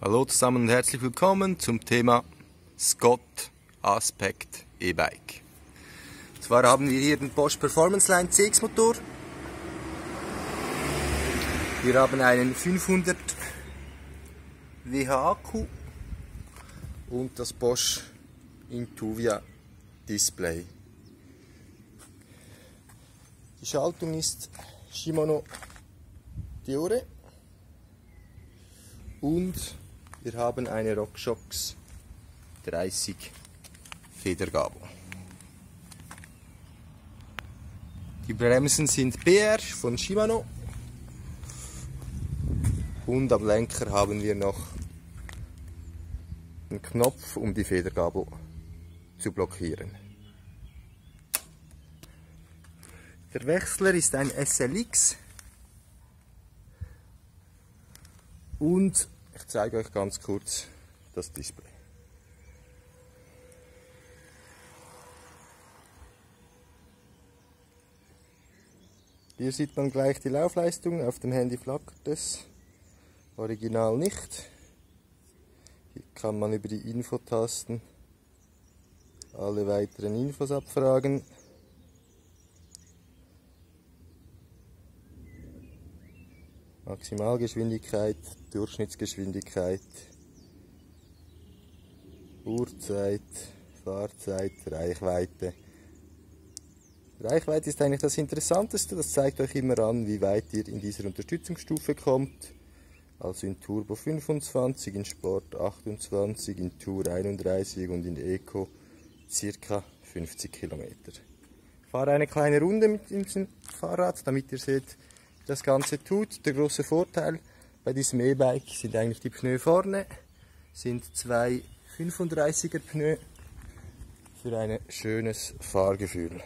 Hallo zusammen und herzlich willkommen zum Thema Scott Aspect E-Bike. Zwar haben wir hier den Bosch Performance Line CX Motor. Wir haben einen 500 WH Akku und das Bosch Intuvia Display. Die Schaltung ist Shimano Diore und wir haben eine RockShox 30 Federgabel. Die Bremsen sind BR von Shimano und am Lenker haben wir noch einen Knopf, um die Federgabel zu blockieren. Der Wechsler ist ein SLX und ich zeige euch ganz kurz das Display. Hier sieht man gleich die Laufleistung, auf dem Handy flackert es, original nicht. Hier kann man über die Infotasten alle weiteren Infos abfragen. Maximalgeschwindigkeit, Durchschnittsgeschwindigkeit, Uhrzeit, Fahrzeit, Reichweite. Reichweite ist eigentlich das Interessanteste, das zeigt euch immer an, wie weit ihr in dieser Unterstützungsstufe kommt. Also in Turbo 25, in Sport 28, in Tour 31 und in Eco circa 50 Kilometer. Ich fahre eine kleine Runde mit diesem Fahrrad, damit ihr seht, das Ganze tut. Der große Vorteil bei diesem E-Bike sind eigentlich die Pneu vorne, sind zwei 35er Pneu für ein schönes Fahrgefühl.